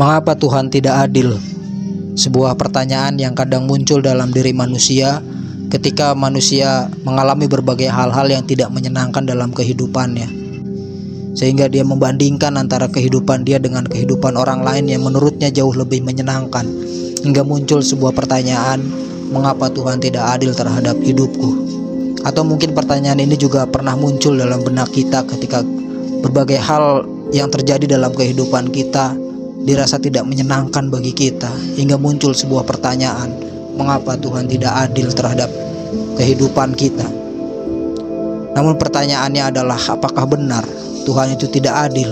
Mengapa Tuhan tidak adil? Sebuah pertanyaan yang kadang muncul dalam diri manusia ketika manusia mengalami berbagai hal-hal yang tidak menyenangkan dalam kehidupannya. Sehingga dia membandingkan antara kehidupan dia dengan kehidupan orang lain yang menurutnya jauh lebih menyenangkan. Hingga muncul sebuah pertanyaan, mengapa Tuhan tidak adil terhadap hidupku? Atau mungkin pertanyaan ini juga pernah muncul dalam benak kita ketika berbagai hal yang terjadi dalam kehidupan kita dirasa tidak menyenangkan bagi kita hingga muncul sebuah pertanyaan mengapa Tuhan tidak adil terhadap kehidupan kita? Namun pertanyaannya adalah apakah benar Tuhan itu tidak adil?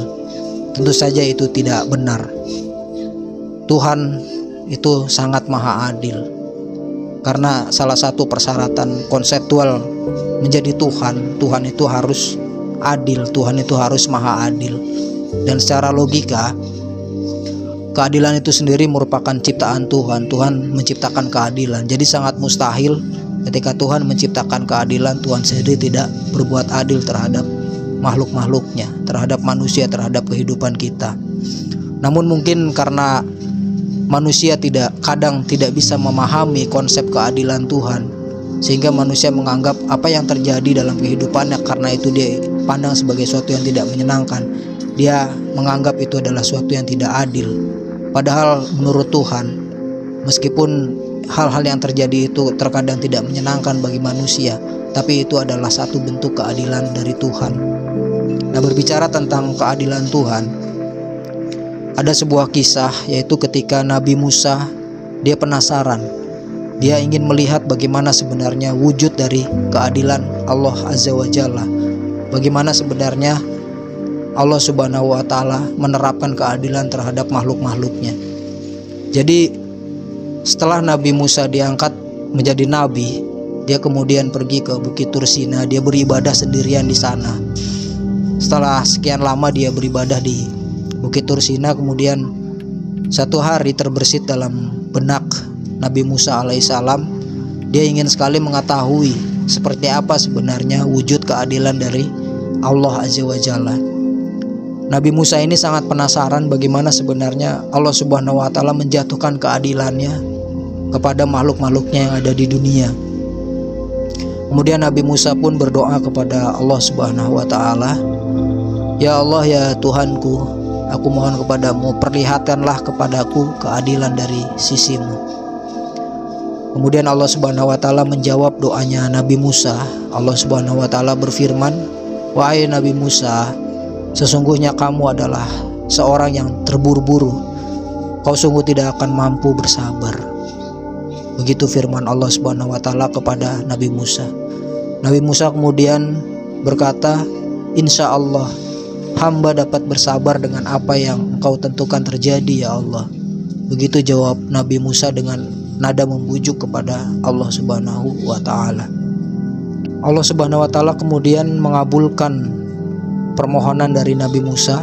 Tentu saja itu tidak benar. Tuhan itu sangat maha adil karena salah satu persyaratan konseptual menjadi Tuhan Tuhan itu harus adil Tuhan itu harus maha adil. Dan secara logika Keadilan itu sendiri merupakan ciptaan Tuhan. Tuhan menciptakan keadilan. Jadi sangat mustahil ketika Tuhan menciptakan keadilan, Tuhan sendiri tidak berbuat adil terhadap makhluk-makhluknya, terhadap manusia, terhadap kehidupan kita. Namun mungkin karena manusia tidak kadang tidak bisa memahami konsep keadilan Tuhan sehingga manusia menganggap apa yang terjadi dalam kehidupannya karena itu dia pandang sebagai sesuatu yang tidak menyenangkan. Dia menganggap itu adalah sesuatu yang tidak adil. Padahal menurut Tuhan, meskipun hal-hal yang terjadi itu terkadang tidak menyenangkan bagi manusia, tapi itu adalah satu bentuk keadilan dari Tuhan. Nah, berbicara tentang keadilan Tuhan, ada sebuah kisah yaitu ketika Nabi Musa dia penasaran. Dia ingin melihat bagaimana sebenarnya wujud dari keadilan Allah Azza wa Jalla. Bagaimana sebenarnya Allah Subhanahu wa taala menerapkan keadilan terhadap makhluk-makhluknya. Jadi setelah Nabi Musa diangkat menjadi nabi, dia kemudian pergi ke Bukit Tursina, dia beribadah sendirian di sana. Setelah sekian lama dia beribadah di Bukit Tursina, kemudian satu hari terbersit dalam benak Nabi Musa alaihissalam, dia ingin sekali mengetahui seperti apa sebenarnya wujud keadilan dari Allah Azza wa Jalla. Nabi Musa ini sangat penasaran bagaimana sebenarnya Allah Subhanahu wa taala menjatuhkan keadilannya kepada makhluk-makhluknya yang ada di dunia. Kemudian Nabi Musa pun berdoa kepada Allah Subhanahu wa taala, "Ya Allah ya Tuhanku, aku mohon kepadamu perlihatkanlah kepadaku keadilan dari sisimu." Kemudian Allah Subhanahu wa taala menjawab doanya Nabi Musa. Allah Subhanahu wa taala berfirman, "Wahai Nabi Musa, Sesungguhnya kamu adalah seorang yang terburu-buru. Kau sungguh tidak akan mampu bersabar. Begitu firman Allah Subhanahu wa taala kepada Nabi Musa. Nabi Musa kemudian berkata, "Insya Allah hamba dapat bersabar dengan apa yang engkau tentukan terjadi ya Allah." Begitu jawab Nabi Musa dengan nada membujuk kepada Allah Subhanahu wa taala. Allah Subhanahu wa taala kemudian mengabulkan permohonan dari Nabi Musa.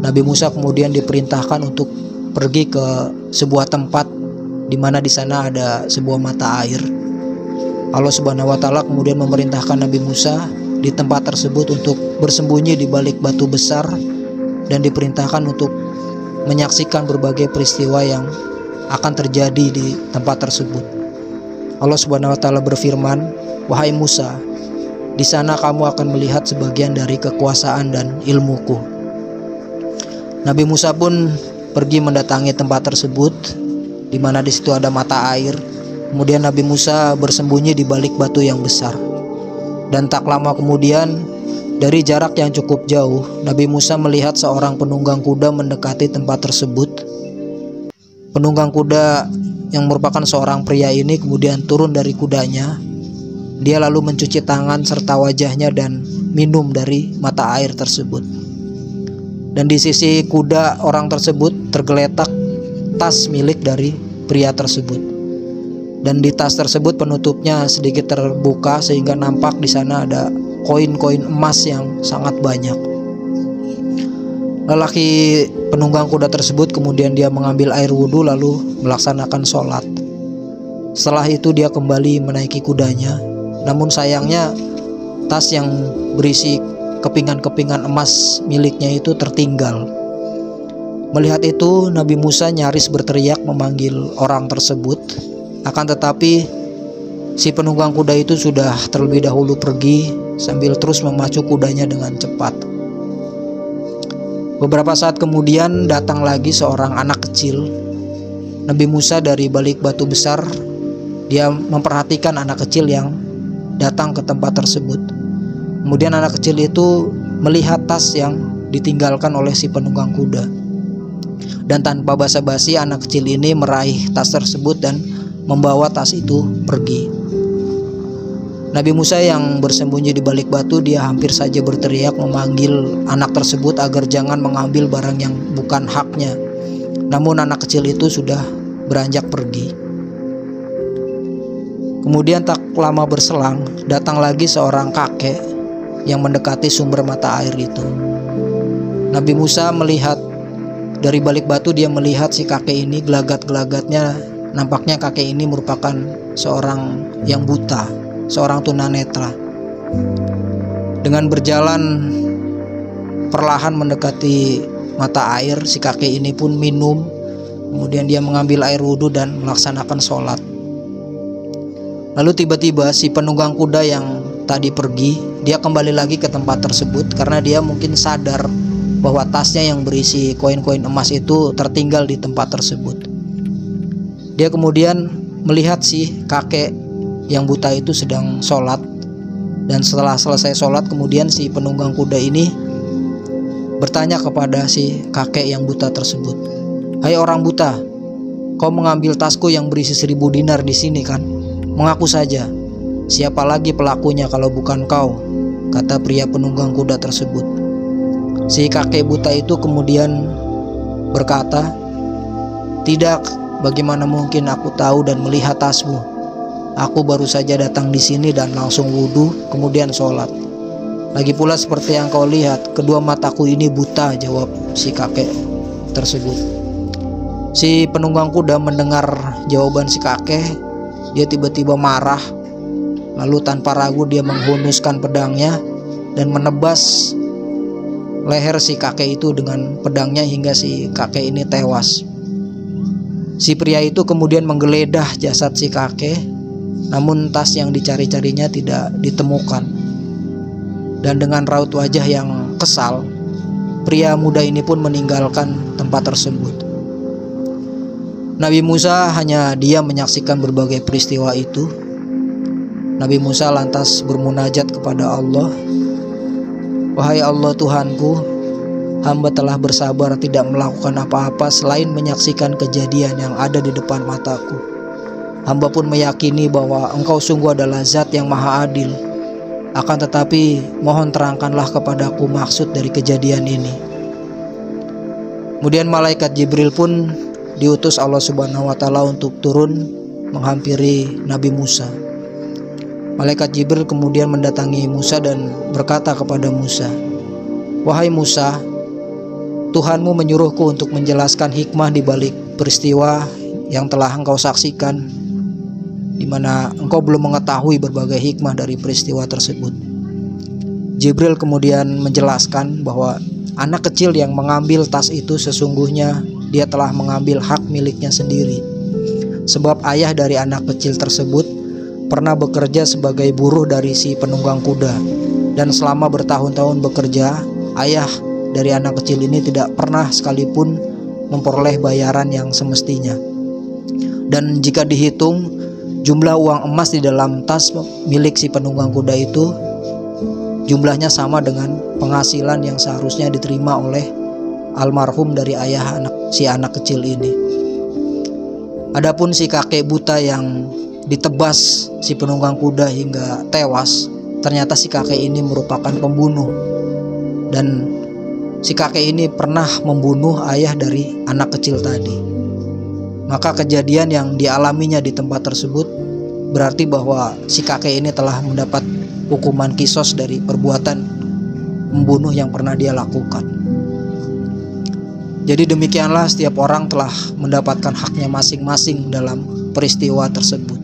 Nabi Musa kemudian diperintahkan untuk pergi ke sebuah tempat di mana di sana ada sebuah mata air. Allah Subhanahu wa taala kemudian memerintahkan Nabi Musa di tempat tersebut untuk bersembunyi di balik batu besar dan diperintahkan untuk menyaksikan berbagai peristiwa yang akan terjadi di tempat tersebut. Allah Subhanahu wa taala berfirman, "Wahai Musa, di sana kamu akan melihat sebagian dari kekuasaan dan ilmuku. Nabi Musa pun pergi mendatangi tempat tersebut di mana di situ ada mata air. Kemudian Nabi Musa bersembunyi di balik batu yang besar. Dan tak lama kemudian dari jarak yang cukup jauh, Nabi Musa melihat seorang penunggang kuda mendekati tempat tersebut. Penunggang kuda yang merupakan seorang pria ini kemudian turun dari kudanya dia lalu mencuci tangan serta wajahnya dan minum dari mata air tersebut. Dan di sisi kuda orang tersebut tergeletak tas milik dari pria tersebut. Dan di tas tersebut penutupnya sedikit terbuka sehingga nampak di sana ada koin-koin emas yang sangat banyak. Lelaki penunggang kuda tersebut kemudian dia mengambil air wudhu lalu melaksanakan sholat. Setelah itu dia kembali menaiki kudanya namun sayangnya tas yang berisi kepingan-kepingan emas miliknya itu tertinggal. Melihat itu, Nabi Musa nyaris berteriak memanggil orang tersebut. Akan tetapi, si penunggang kuda itu sudah terlebih dahulu pergi sambil terus memacu kudanya dengan cepat. Beberapa saat kemudian datang lagi seorang anak kecil. Nabi Musa dari balik batu besar, dia memperhatikan anak kecil yang datang ke tempat tersebut. Kemudian anak kecil itu melihat tas yang ditinggalkan oleh si penunggang kuda. Dan tanpa basa-basi anak kecil ini meraih tas tersebut dan membawa tas itu pergi. Nabi Musa yang bersembunyi di balik batu dia hampir saja berteriak memanggil anak tersebut agar jangan mengambil barang yang bukan haknya. Namun anak kecil itu sudah beranjak pergi. Kemudian tak lama berselang, datang lagi seorang kakek yang mendekati sumber mata air itu. Nabi Musa melihat dari balik batu dia melihat si kakek ini gelagat-gelagatnya nampaknya kakek ini merupakan seorang yang buta, seorang tunanetra. Dengan berjalan perlahan mendekati mata air, si kakek ini pun minum, kemudian dia mengambil air wudhu dan melaksanakan sholat. Lalu tiba-tiba si penunggang kuda yang tadi pergi, dia kembali lagi ke tempat tersebut karena dia mungkin sadar bahwa tasnya yang berisi koin-koin emas itu tertinggal di tempat tersebut. Dia kemudian melihat si kakek yang buta itu sedang sholat dan setelah selesai sholat kemudian si penunggang kuda ini bertanya kepada si kakek yang buta tersebut, Hai orang buta, kau mengambil tasku yang berisi seribu dinar di sini kan? Mengaku saja, siapa lagi pelakunya kalau bukan kau? Kata pria penunggang kuda tersebut. Si kakek buta itu kemudian berkata, "Tidak, bagaimana mungkin aku tahu dan melihat tasmu? Aku baru saja datang di sini dan langsung wudhu, kemudian sholat. Lagi pula seperti yang kau lihat, kedua mataku ini buta," jawab si kakek tersebut. Si penunggang kuda mendengar jawaban si kakek, dia tiba-tiba marah. Lalu tanpa ragu dia menghunuskan pedangnya dan menebas leher si kakek itu dengan pedangnya hingga si kakek ini tewas. Si pria itu kemudian menggeledah jasad si kakek, namun tas yang dicari-carinya tidak ditemukan. Dan dengan raut wajah yang kesal, pria muda ini pun meninggalkan tempat tersebut. Nabi Musa hanya dia menyaksikan berbagai peristiwa itu. Nabi Musa lantas bermunajat kepada Allah Wahai Allah Tuhanku, hamba telah bersabar tidak melakukan apa-apa selain menyaksikan kejadian yang ada di depan mataku. Hamba pun meyakini bahwa engkau sungguh adalah zat yang maha adil. Akan tetapi mohon terangkanlah kepadaku maksud dari kejadian ini. Kemudian malaikat Jibril pun diutus Allah Subhanahu wa taala untuk turun menghampiri Nabi Musa. Malaikat Jibril kemudian mendatangi Musa dan berkata kepada Musa, "Wahai Musa, Tuhanmu menyuruhku untuk menjelaskan hikmah di balik peristiwa yang telah engkau saksikan, di mana engkau belum mengetahui berbagai hikmah dari peristiwa tersebut." Jibril kemudian menjelaskan bahwa anak kecil yang mengambil tas itu sesungguhnya dia telah mengambil hak miliknya sendiri. Sebab ayah dari anak kecil tersebut pernah bekerja sebagai buruh dari si penunggang kuda dan selama bertahun-tahun bekerja ayah dari anak kecil ini tidak pernah sekalipun memperoleh bayaran yang semestinya dan jika dihitung jumlah uang emas di dalam tas milik si penunggang kuda itu jumlahnya sama dengan penghasilan yang seharusnya diterima oleh almarhum dari ayah anak si anak kecil ini. Adapun si kakek buta yang ditebas si penunggang kuda hingga tewas, ternyata si kakek ini merupakan pembunuh. Dan si kakek ini pernah membunuh ayah dari anak kecil tadi. Maka kejadian yang dialaminya di tempat tersebut berarti bahwa si kakek ini telah mendapat hukuman kisos dari perbuatan membunuh yang pernah dia lakukan. Jadi demikianlah setiap orang telah mendapatkan haknya masing-masing dalam peristiwa tersebut.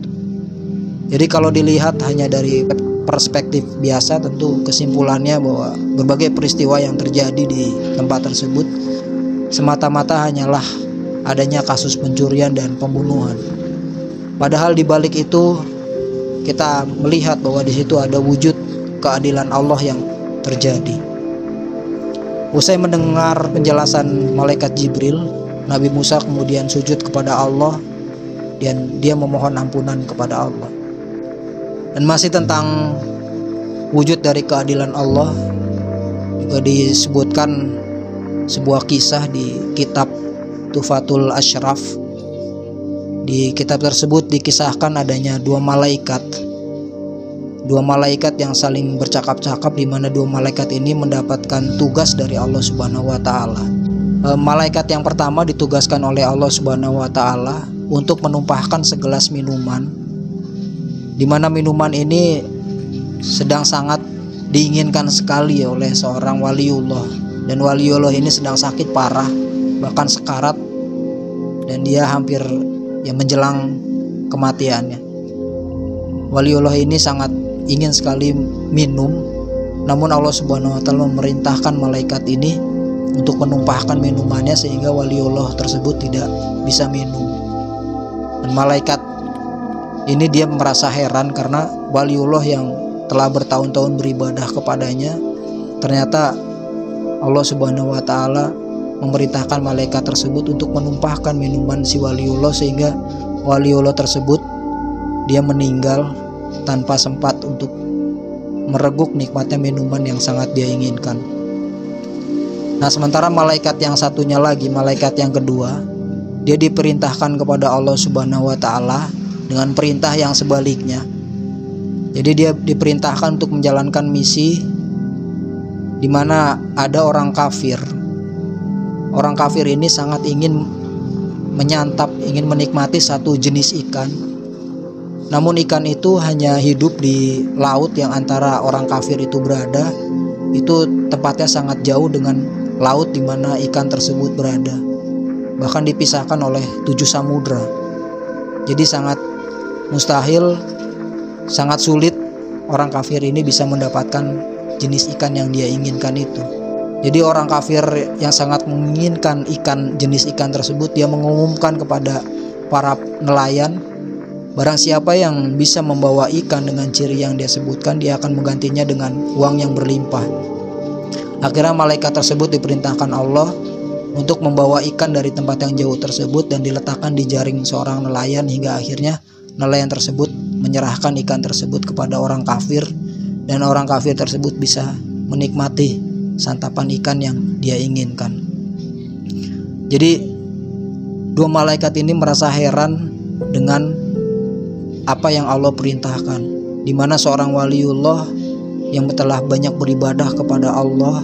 Jadi kalau dilihat hanya dari perspektif biasa tentu kesimpulannya bahwa berbagai peristiwa yang terjadi di tempat tersebut semata-mata hanyalah adanya kasus pencurian dan pembunuhan. Padahal di balik itu kita melihat bahwa di situ ada wujud keadilan Allah yang terjadi. Usai mendengar penjelasan malaikat Jibril, Nabi Musa kemudian sujud kepada Allah dan dia memohon ampunan kepada Allah. Dan masih tentang wujud dari keadilan Allah juga disebutkan sebuah kisah di kitab Tufatul Ashraf di kitab tersebut dikisahkan adanya dua malaikat dua malaikat yang saling bercakap-cakap di mana dua malaikat ini mendapatkan tugas dari Allah Subhanahu wa taala. E, malaikat yang pertama ditugaskan oleh Allah Subhanahu wa taala untuk menumpahkan segelas minuman di mana minuman ini sedang sangat diinginkan sekali oleh seorang waliullah dan waliullah ini sedang sakit parah bahkan sekarat dan dia hampir yang menjelang kematiannya. Waliullah ini sangat ingin sekali minum, namun Allah Subhanahu wa taala memerintahkan malaikat ini untuk menumpahkan minumannya sehingga waliullah tersebut tidak bisa minum. Dan malaikat ini dia merasa heran karena waliullah yang telah bertahun-tahun beribadah kepadanya ternyata Allah Subhanahu wa taala memerintahkan malaikat tersebut untuk menumpahkan minuman si waliullah sehingga waliullah tersebut dia meninggal tanpa sempat mereguk nikmatnya minuman yang sangat dia inginkan. Nah, sementara malaikat yang satunya lagi, malaikat yang kedua, dia diperintahkan kepada Allah Subhanahu wa taala dengan perintah yang sebaliknya. Jadi dia diperintahkan untuk menjalankan misi di mana ada orang kafir Orang kafir ini sangat ingin menyantap, ingin menikmati satu jenis ikan. Namun ikan itu hanya hidup di laut yang antara orang kafir itu berada. Itu tempatnya sangat jauh dengan laut di mana ikan tersebut berada. Bahkan dipisahkan oleh tujuh samudra. Jadi sangat mustahil, sangat sulit orang kafir ini bisa mendapatkan jenis ikan yang dia inginkan itu. Jadi orang kafir yang sangat menginginkan ikan jenis ikan tersebut dia mengumumkan kepada para nelayan barang siapa yang bisa membawa ikan dengan ciri yang dia sebutkan dia akan menggantinya dengan uang yang berlimpah. Akhirnya malaikat tersebut diperintahkan Allah untuk membawa ikan dari tempat yang jauh tersebut dan diletakkan di jaring seorang nelayan hingga akhirnya nelayan tersebut menyerahkan ikan tersebut kepada orang kafir dan orang kafir tersebut bisa menikmati santapan ikan yang dia inginkan. Jadi dua malaikat ini merasa heran dengan apa yang Allah perintahkan, di mana seorang waliullah yang telah banyak beribadah kepada Allah,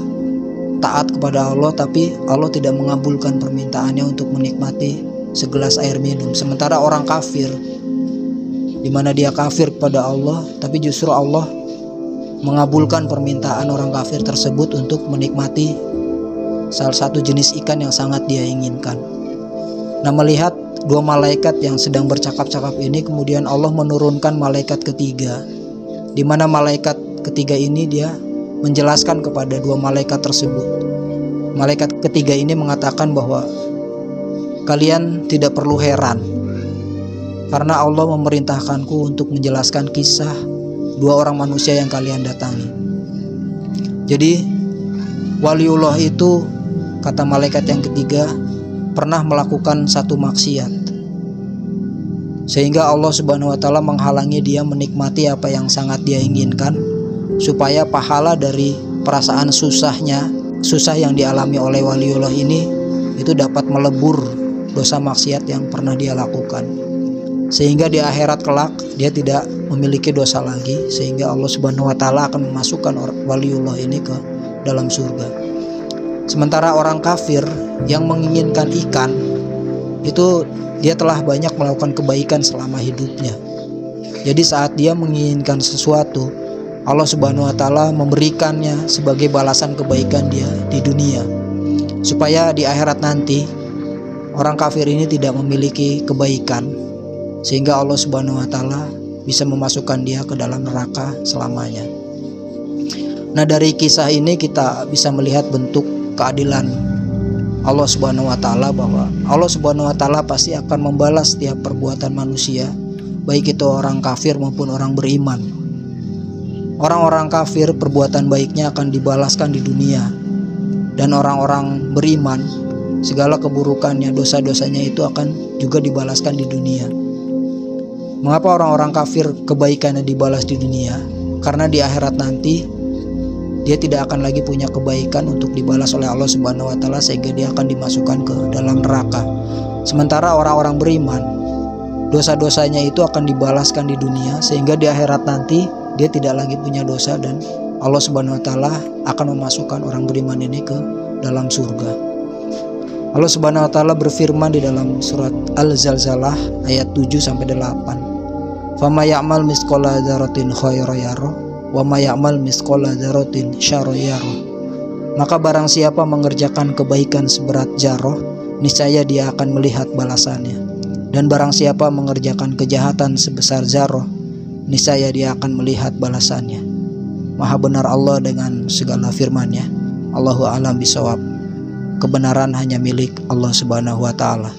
taat kepada Allah, tapi Allah tidak mengabulkan permintaannya untuk menikmati segelas air minum. Sementara orang kafir, di mana dia kafir kepada Allah, tapi justru Allah mengabulkan permintaan orang kafir tersebut untuk menikmati salah satu jenis ikan yang sangat dia inginkan. Nah, melihat dua malaikat yang sedang bercakap-cakap ini, kemudian Allah menurunkan malaikat ketiga, di mana malaikat ketiga ini dia menjelaskan kepada dua malaikat tersebut. Malaikat ketiga ini mengatakan bahwa kalian tidak perlu heran karena Allah memerintahkanku untuk menjelaskan kisah dua orang manusia yang kalian datangi. Jadi waliullah itu kata malaikat yang ketiga pernah melakukan satu maksiat. Sehingga Allah Subhanahu wa taala menghalangi dia menikmati apa yang sangat dia inginkan supaya pahala dari perasaan susahnya, susah yang dialami oleh waliullah ini itu dapat melebur dosa maksiat yang pernah dia lakukan. Sehingga di akhirat kelak dia tidak memiliki dosa lagi sehingga Allah Subhanahu wa taala akan memasukkan waliullah ini ke dalam surga. Sementara orang kafir yang menginginkan ikan itu dia telah banyak melakukan kebaikan selama hidupnya. Jadi saat dia menginginkan sesuatu, Allah Subhanahu wa taala memberikannya sebagai balasan kebaikan dia di dunia. Supaya di akhirat nanti orang kafir ini tidak memiliki kebaikan sehingga Allah Subhanahu wa taala bisa memasukkan dia ke dalam neraka selamanya. Nah, dari kisah ini kita bisa melihat bentuk keadilan Allah Subhanahu wa taala bahwa Allah Subhanahu wa taala pasti akan membalas setiap perbuatan manusia, baik itu orang kafir maupun orang beriman. Orang-orang kafir perbuatan baiknya akan dibalaskan di dunia dan orang-orang beriman segala keburukannya, dosa-dosanya itu akan juga dibalaskan di dunia. Mengapa orang-orang kafir kebaikannya dibalas di dunia? Karena di akhirat nanti dia tidak akan lagi punya kebaikan untuk dibalas oleh Allah Subhanahu wa taala sehingga dia akan dimasukkan ke dalam neraka. Sementara orang-orang beriman dosa-dosanya itu akan dibalaskan di dunia sehingga di akhirat nanti dia tidak lagi punya dosa dan Allah Subhanahu wa taala akan memasukkan orang beriman ini ke dalam surga. Allah Subhanahu wa taala berfirman di dalam surat Al-Zalzalah ayat 7 sampai 8. Fama ya'mal misqala dzarratin khairan wa mayamal miskola darotin syaroyaro. Maka barang siapa mengerjakan kebaikan seberat jaroh, niscaya dia akan melihat balasannya. Dan barang siapa mengerjakan kejahatan sebesar jaroh, niscaya dia akan melihat balasannya. Maha benar Allah dengan segala firman-Nya. Allahu alam bisawab. Kebenaran hanya milik Allah Subhanahu wa taala.